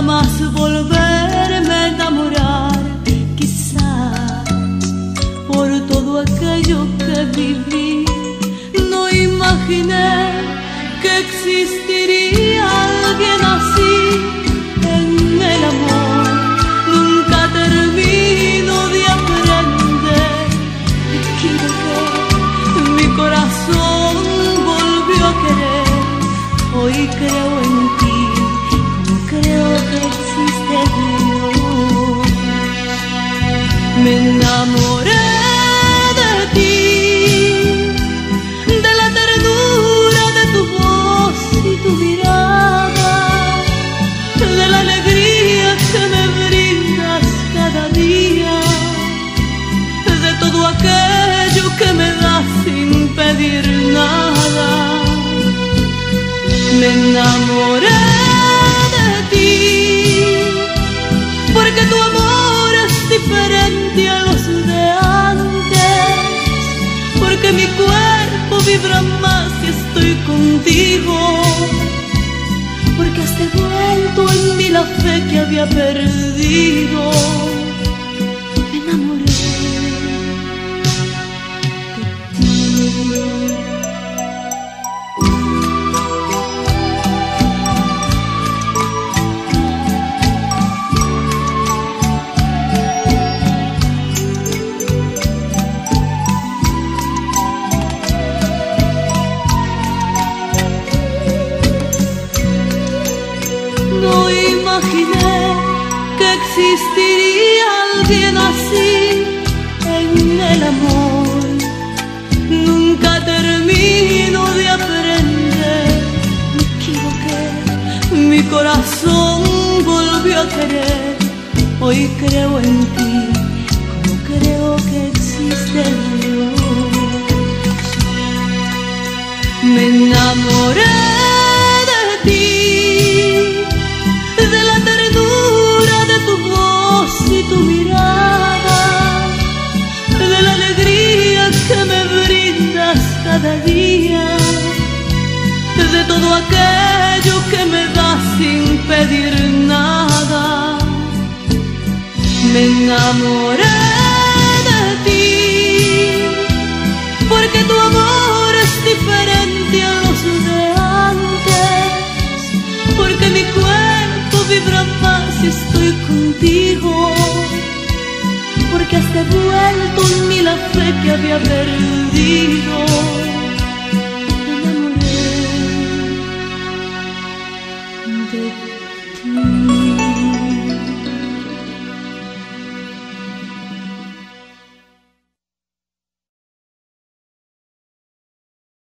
jamás volverme a enamorar, quizá por todo aquello que viví, no imaginé que existiría alguien así en el amor. Nunca termino de aprender, equivoqué, mi corazón volvió a querer, hoy creo Me enamoré de ti, de la ternura de tu voz y tu mirada, de la alegría que me brindas cada día, de todo aquello que me das sin pedir nada. Me enamoré de ti, porque tu amor porque mi cuerpo vibra más si estoy contigo, porque has devuelto en mí la fe que había perdido. Imaginé que existiría alguien así en el amor. Nunca termino de aprender. Me equivoqué, mi corazón volvió a querer. Hoy creo en ti, como creo que existe Dios. Me enamoré aquello que me das sin pedir nada. Me enamoré de ti, porque tu amor es diferente a los de antes, porque mi cuerpo vibra más si estoy contigo, porque has devuelto en mí la fe que había perdido.